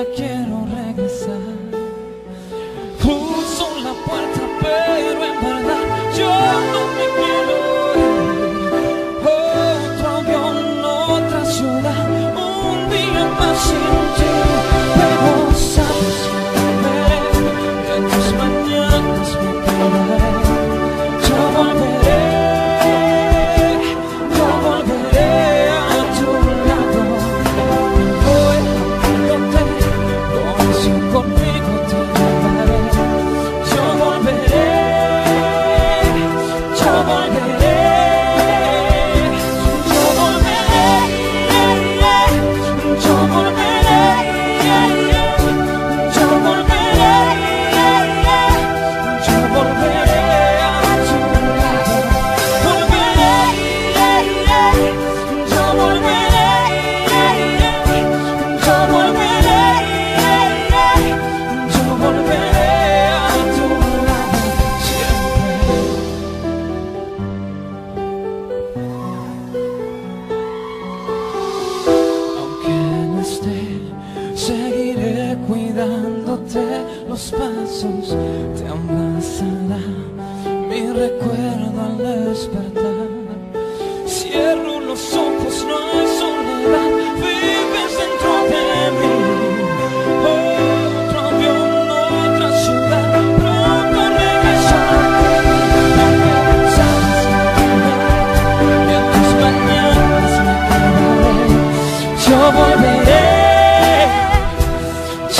ya quiero regresar. Puso la puerta, pero en verdad yo no me quiero ir. Otro avión, otra ciudad, un día más dándote los pasos, te abrazará mi recuerdo al despertar. Cierro los ojos.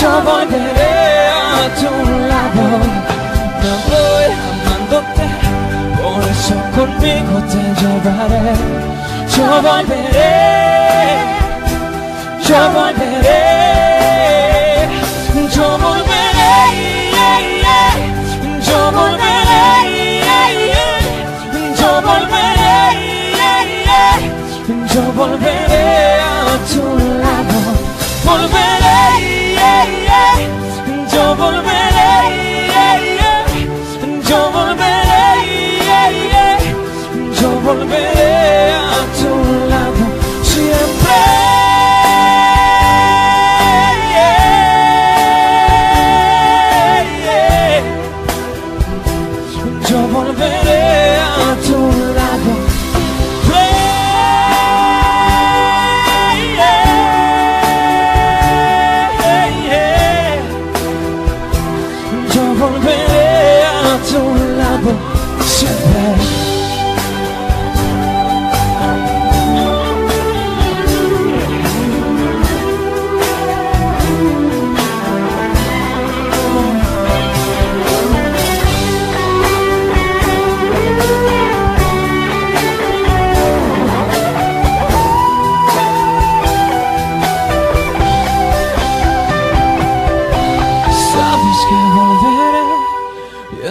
Yo volveré a tu lado. Me voy amándote, por eso conmigo te llevaré. Yo volveré, yo volveré, yo volveré, yo volveré, yo volveré a tu lado, volveré, volveré a tu lado siempre.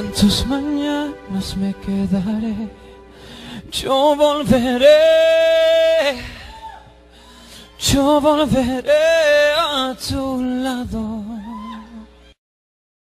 Tus mañanas me quedaré. Yo volveré, yo volveré a tu lado.